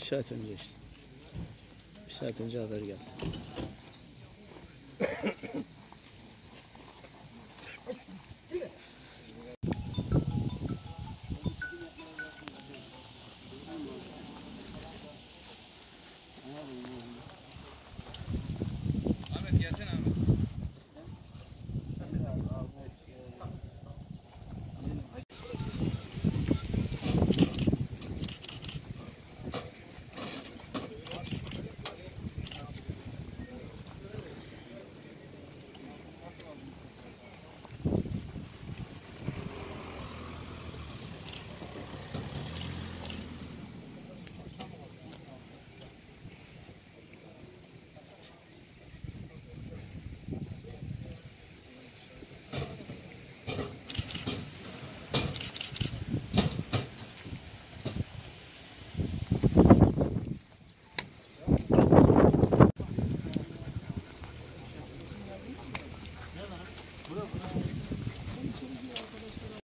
Bir saat önce işte. Bir saat önce haber geldi.